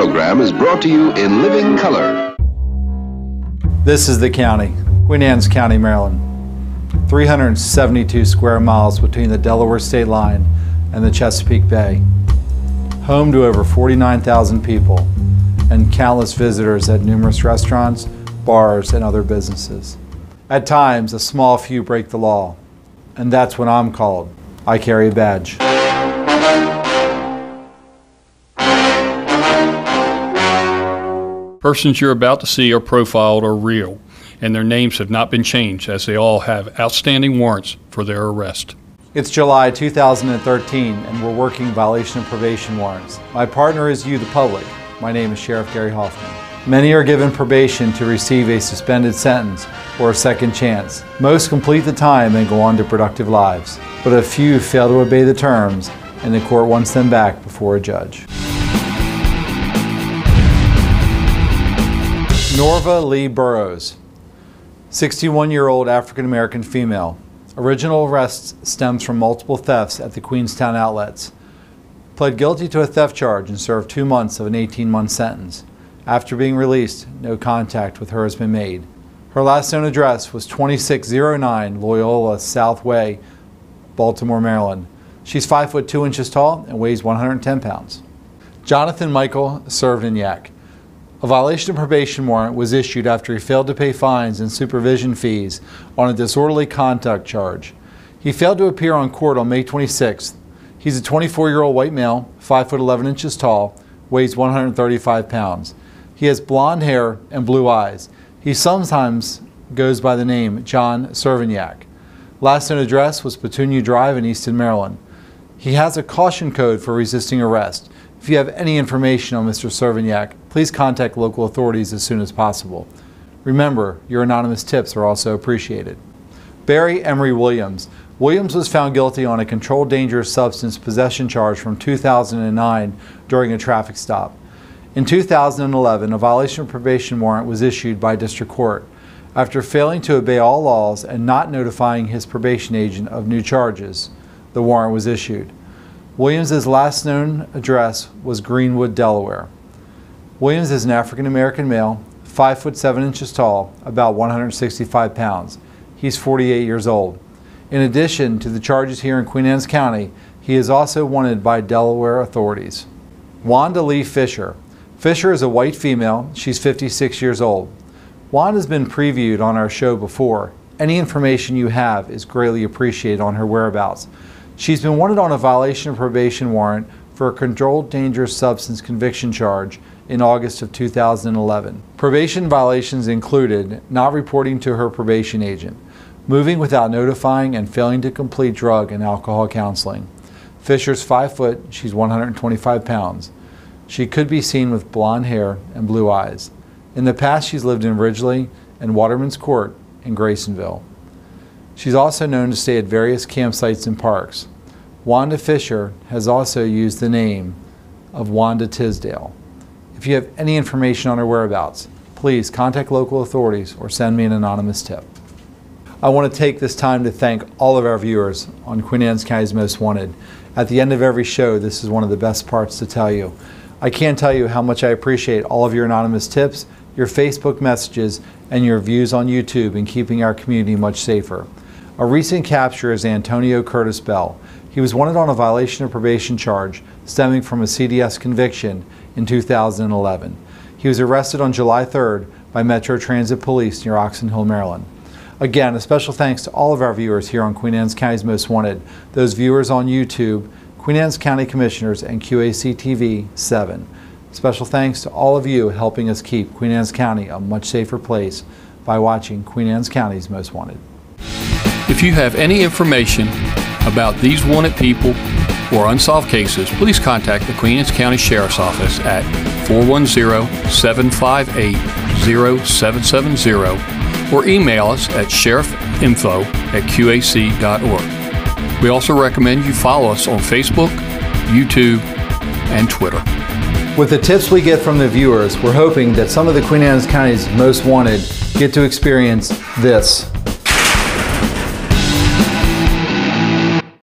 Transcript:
program is brought to you in living color. This is the county, Queen Anne's County, Maryland. 372 square miles between the Delaware state line and the Chesapeake Bay. Home to over 49,000 people and countless visitors at numerous restaurants, bars, and other businesses. At times, a small few break the law, and that's when I'm called. I carry a badge. Persons you're about to see are profiled are real, and their names have not been changed as they all have outstanding warrants for their arrest. It's July 2013, and we're working violation of probation warrants. My partner is you, the public. My name is Sheriff Gary Hofmann. Many are given probation to receive a suspended sentence or a second chance. Most complete the time and go on to productive lives, but a few fail to obey the terms, and the court wants them back before a judge. Norva Lee Burrows, 61 year old African American female. Original arrest stems from multiple thefts at the Queenstown outlets. Pled guilty to a theft charge and served two months of an 18 month sentence. After being released, no contact with her has been made. Her last known address was 2609 Loyola South Way, Baltimore, Maryland. She's 5 foot 2 inches tall and weighs 110 pounds. Jonathan Michael Servignac. A violation of probation warrant was issued after he failed to pay fines and supervision fees on a disorderly conduct charge. He failed to appear on court on May 26th. He's a 24 year old white male, 5 foot 11 inches tall, weighs 135 pounds. He has blonde hair and blue eyes. He sometimes goes by the name John Servignac. Last known address was Petunia Drive in Easton, Maryland. He has a caution code for resisting arrest. If you have any information on Mr. Servignac, please contact local authorities as soon as possible. Remember, your anonymous tips are also appreciated. Barry Emery Williams. Williams was found guilty on a controlled dangerous substance possession charge from 2009 during a traffic stop. In 2011, a violation of probation warrant was issued by district court. After failing to obey all laws and not notifying his probation agent of new charges, the warrant was issued. Williams' last known address was Greenwood, Delaware. Williams is an African American male, 5 foot 7 inches tall, about 165 pounds. He's 48 years old. In addition to the charges here in Queen Anne's County, he is also wanted by Delaware authorities. Wanda Lee Fisher. Fisher is a white female. She's 56 years old. Wanda has been previewed on our show before. Any information you have is greatly appreciated on her whereabouts. She's been wanted on a violation of probation warrant for a controlled dangerous substance conviction charge in August of 2011. Probation violations included not reporting to her probation agent, moving without notifying and failing to complete drug and alcohol counseling. Fisher's 5 foot, she's 125 pounds. She could be seen with blonde hair and blue eyes. In the past, she's lived in Ridgely and Waterman's Court in Graysonville. She's also known to stay at various campsites and parks. Wanda Fisher has also used the name of Wanda Tisdale. If you have any information on her whereabouts, please contact local authorities or send me an anonymous tip. I want to take this time to thank all of our viewers on Queen Anne's County's Most Wanted. At the end of every show, this is one of the best parts to tell you. I can't tell you how much I appreciate all of your anonymous tips, your Facebook messages, and your views on YouTube in keeping our community much safer. A recent capture is Antonio Curtis Bell. He was wanted on a violation of probation charge stemming from a CDS conviction in 2011. He was arrested on July 3rd by Metro Transit Police near Oxon Hill, Maryland. Again, a special thanks to all of our viewers here on Queen Anne's County's Most Wanted, those viewers on YouTube, Queen Anne's County Commissioners, and QAC TV 7. Special thanks to all of you helping us keep Queen Anne's County a much safer place by watching Queen Anne's County's Most Wanted. If you have any information about these wanted people or unsolved cases, please contact the Queen Anne's County Sheriff's Office at 410-758-0770 or email us at sheriffinfo at qac.org. We also recommend you follow us on Facebook, YouTube, and Twitter. With the tips we get from the viewers, we're hoping that some of the Queen Anne's County's most wanted get to experience this.